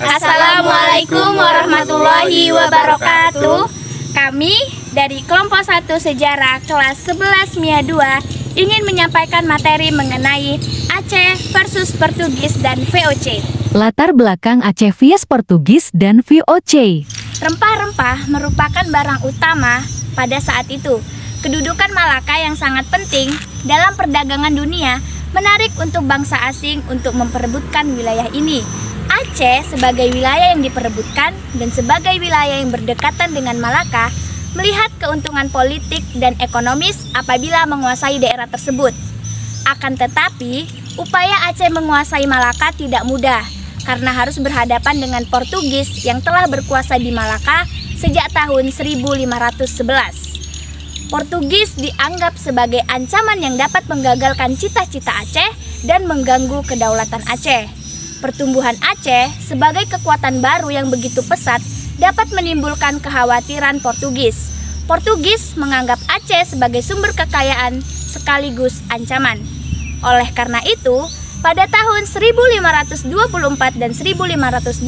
Assalamualaikum warahmatullahi wabarakatuh. Kami dari kelompok 1 sejarah kelas 11 MIA 2 ingin menyampaikan materi mengenai Aceh versus Portugis dan VOC. Latar belakang Aceh vs Portugis dan VOC. Rempah-rempah merupakan barang utama pada saat itu. Kedudukan Malaka yang sangat penting dalam perdagangan dunia menarik untuk bangsa asing untuk memperebutkan wilayah ini. Aceh sebagai wilayah yang diperebutkan dan sebagai wilayah yang berdekatan dengan Malaka melihat keuntungan politik dan ekonomis apabila menguasai daerah tersebut. Akan tetapi, upaya Aceh menguasai Malaka tidak mudah karena harus berhadapan dengan Portugis yang telah berkuasa di Malaka sejak tahun 1511. Portugis dianggap sebagai ancaman yang dapat menggagalkan cita-cita Aceh dan mengganggu kedaulatan Aceh. Pertumbuhan Aceh sebagai kekuatan baru yang begitu pesat dapat menimbulkan kekhawatiran Portugis. Portugis menganggap Aceh sebagai sumber kekayaan sekaligus ancaman. Oleh karena itu, pada tahun 1524 dan 1525,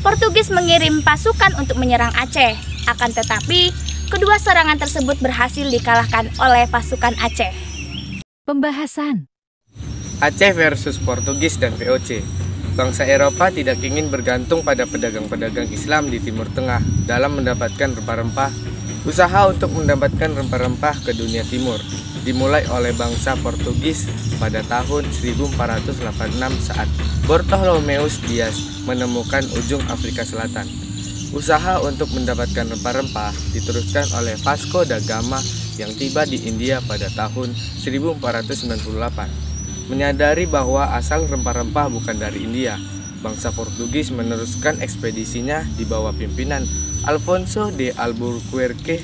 Portugis mengirim pasukan untuk menyerang Aceh. Akan tetapi, kedua serangan tersebut berhasil dikalahkan oleh pasukan Aceh. Pembahasan Aceh versus Portugis dan VOC. Bangsa Eropa tidak ingin bergantung pada pedagang-pedagang Islam di Timur Tengah dalam mendapatkan rempah-rempah. Usaha untuk mendapatkan rempah-rempah ke dunia timur dimulai oleh bangsa Portugis pada tahun 1486 saat Bartolomeus Dias menemukan ujung Afrika Selatan. Usaha untuk mendapatkan rempah-rempah diteruskan oleh Vasco da Gama yang tiba di India pada tahun 1498. Menyadari bahwa asal rempah-rempah bukan dari India, bangsa Portugis meneruskan ekspedisinya di bawah pimpinan Alfonso de Albuquerque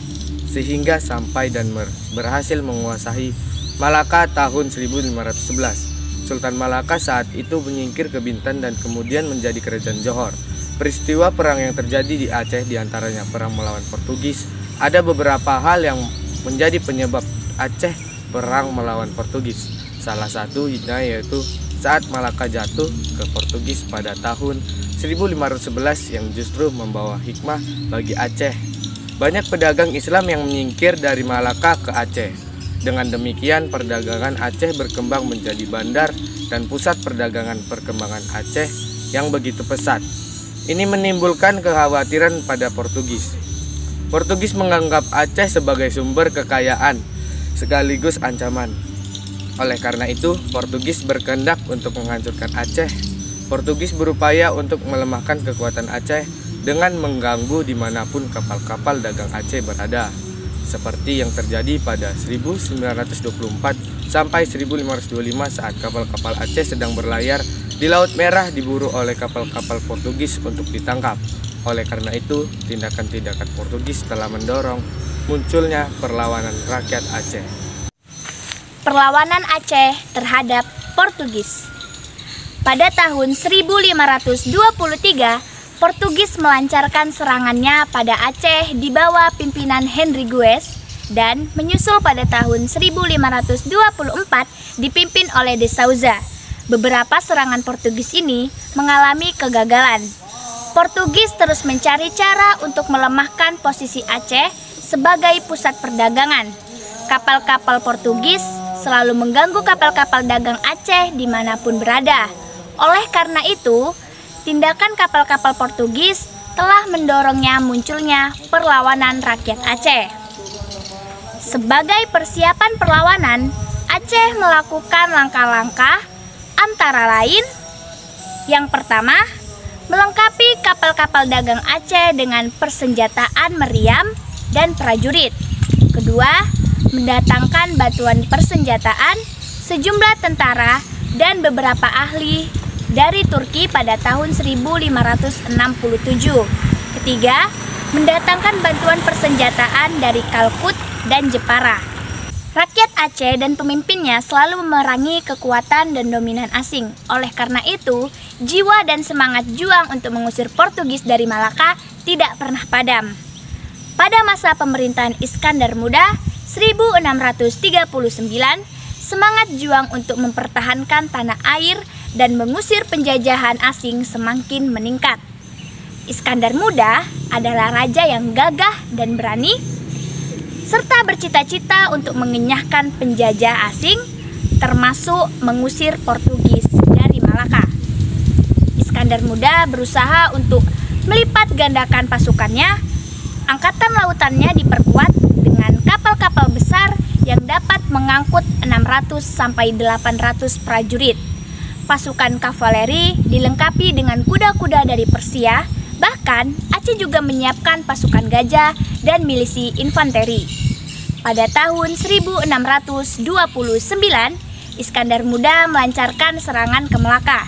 sehingga sampai dan berhasil menguasai Malaka tahun 1511. Sultan Malaka saat itu menyingkir ke Bintan dan kemudian menjadi kerajaan Johor. Peristiwa perang yang terjadi di Aceh di antaranya perang melawan Portugis. Ada beberapa hal yang menjadi penyebab Aceh perang melawan Portugis. Salah satu yaitu saat Malaka jatuh ke Portugis pada tahun 1511 yang justru membawa hikmah bagi Aceh. Banyak pedagang Islam yang menyingkir dari Malaka ke Aceh. Dengan demikian perdagangan Aceh berkembang menjadi bandar dan pusat perdagangan perkembangan Aceh yang begitu pesat. Ini menimbulkan kekhawatiran pada Portugis. Portugis menganggap Aceh sebagai sumber kekayaan sekaligus ancaman. Oleh karena itu, Portugis berkehendak untuk menghancurkan Aceh. Portugis berupaya untuk melemahkan kekuatan Aceh dengan mengganggu di mana pun kapal-kapal dagang Aceh berada, seperti yang terjadi pada 1924 sampai 1525 saat kapal-kapal Aceh sedang berlayar di Laut Merah diburu oleh kapal-kapal Portugis untuk ditangkap. Oleh karena itu, tindakan-tindakan Portugis telah mendorong munculnya perlawanan rakyat Aceh. Perlawanan Aceh terhadap Portugis. Pada tahun 1523, Portugis melancarkan serangannya pada Aceh di bawah pimpinan Henry Gues dan menyusul pada tahun 1524 dipimpin oleh De Souza. Beberapa serangan Portugis ini mengalami kegagalan. Portugis terus mencari cara untuk melemahkan posisi Aceh sebagai pusat perdagangan. Kapal-kapal Portugis selalu mengganggu kapal-kapal dagang Aceh di mana pun berada. Oleh karena itu, tindakan kapal-kapal Portugis telah mendorongnya munculnya perlawanan rakyat Aceh. Sebagai persiapan perlawanan, Aceh melakukan langkah-langkah antara lain yang pertama, melengkapi kapal-kapal dagang Aceh dengan persenjataan meriam dan prajurit. Kedua, mendatangkan bantuan persenjataan sejumlah tentara dan beberapa ahli dari Turki pada tahun 1567. Ketiga, mendatangkan bantuan persenjataan dari Kalkut dan Jepara. Rakyat Aceh dan pemimpinnya selalu memerangi kekuatan dan dominan asing. Oleh karena itu, jiwa dan semangat juang untuk mengusir Portugis dari Malaka tidak pernah padam. Pada masa pemerintahan Iskandar Muda 1639, semangat juang untuk mempertahankan tanah air dan mengusir penjajahan asing semakin meningkat. Iskandar Muda adalah raja yang gagah dan berani, serta bercita-cita untuk mengenyahkan penjajah asing, termasuk mengusir Portugis dari Malaka. Iskandar Muda berusaha untuk melipat gandakan pasukannya angkatan lautannya diperkuat dengan kapal-kapal besar yang dapat mengangkut 600 sampai 800 prajurit. Pasukan kavaleri dilengkapi dengan kuda-kuda dari Persia, bahkan Aceh juga menyiapkan pasukan gajah dan milisi infanteri. Pada tahun 1629, Iskandar Muda melancarkan serangan ke Melaka.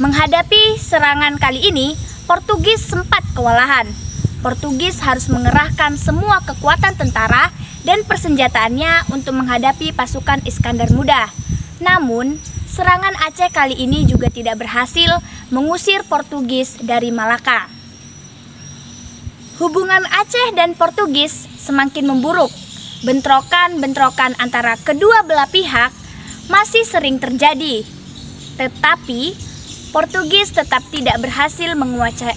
Menghadapi serangan kali ini, Portugis sempat kewalahan Portugis harus mengerahkan semua kekuatan tentara dan persenjataannya untuk menghadapi pasukan Iskandar Muda. Namun, serangan Aceh kali ini juga tidak berhasil mengusir Portugis dari Malaka. Hubungan Aceh dan Portugis semakin memburuk. Bentrokan-bentrokan antara kedua belah pihak masih sering terjadi. Tetapi, Portugis tetap tidak berhasil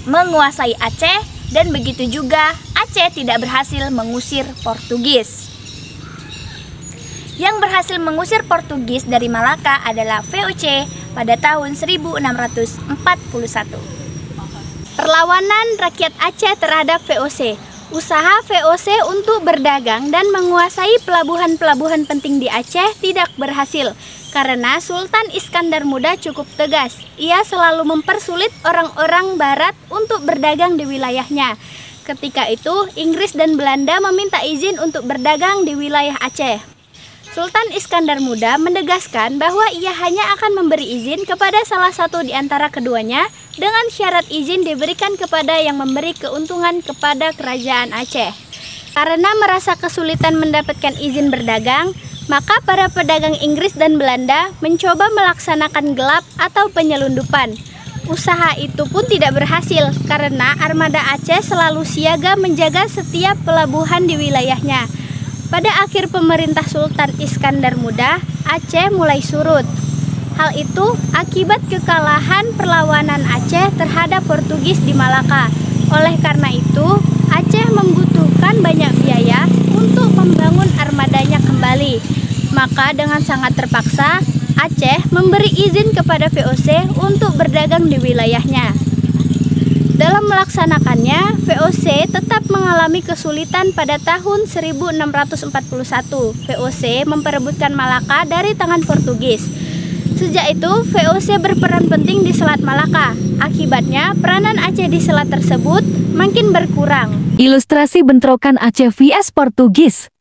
menguasai Aceh dan begitu juga Aceh tidak berhasil mengusir Portugis. Yang berhasil mengusir Portugis dari Malaka adalah VOC pada tahun 1641. Perlawanan rakyat Aceh terhadap VOC Usaha VOC untuk berdagang dan menguasai pelabuhan-pelabuhan penting di Aceh tidak berhasil karena Sultan Iskandar Muda cukup tegas. Ia selalu mempersulit orang-orang barat untuk berdagang di wilayahnya. Ketika itu, Inggris dan Belanda meminta izin untuk berdagang di wilayah Aceh. Sultan Iskandar Muda menegaskan bahwa ia hanya akan memberi izin kepada salah satu di antara keduanya dengan syarat izin diberikan kepada yang memberi keuntungan kepada kerajaan Aceh. Karena merasa kesulitan mendapatkan izin berdagang, maka para pedagang Inggris dan Belanda mencoba melaksanakan gelap atau penyelundupan. Usaha itu pun tidak berhasil karena armada Aceh selalu siaga menjaga setiap pelabuhan di wilayahnya. Pada akhir pemerintah Sultan Iskandar Muda, Aceh mulai surut. Hal itu akibat kekalahan perlawanan Aceh terhadap Portugis di Malaka. Oleh karena itu, Aceh membutuhkan banyak biaya untuk membangun armadanya kembali. Maka dengan sangat terpaksa, Aceh memberi izin kepada VOC untuk berdagang di wilayahnya. Dalam melaksanakannya, VOC tetap mengalami kesulitan pada tahun 1641. VOC memperebutkan Malaka dari tangan Portugis. Sejak itu, VOC berperan penting di Selat Malaka. Akibatnya, peranan Aceh di selat tersebut makin berkurang. Ilustrasi bentrokan Aceh vs Portugis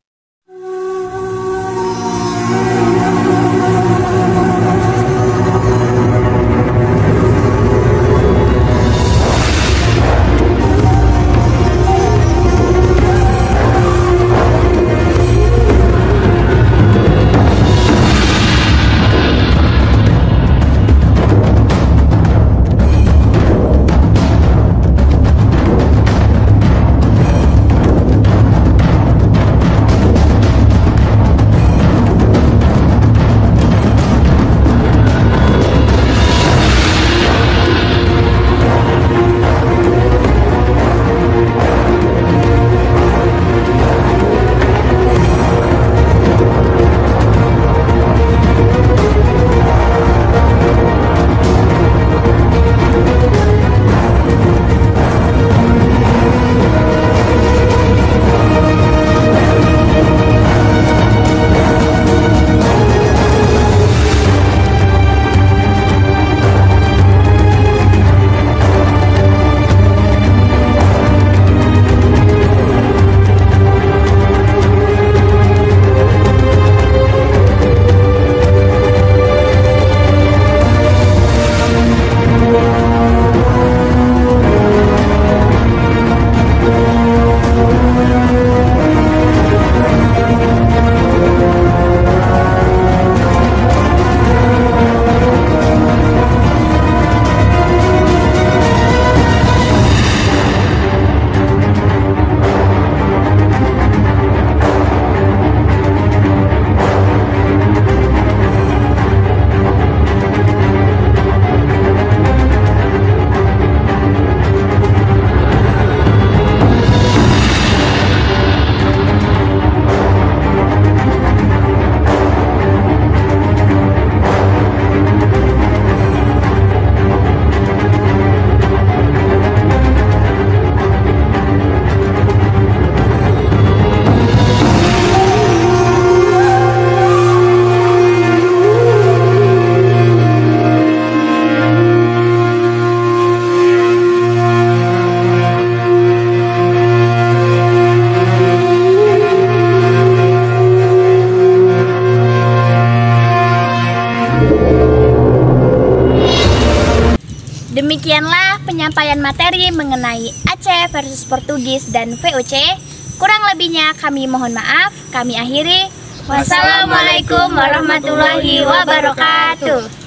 penyampaian materi mengenai Aceh versus Portugis dan VOC. Kurang lebihnya kami mohon maaf. Kami akhiri. Wassalamualaikum warahmatullahi wabarakatuh.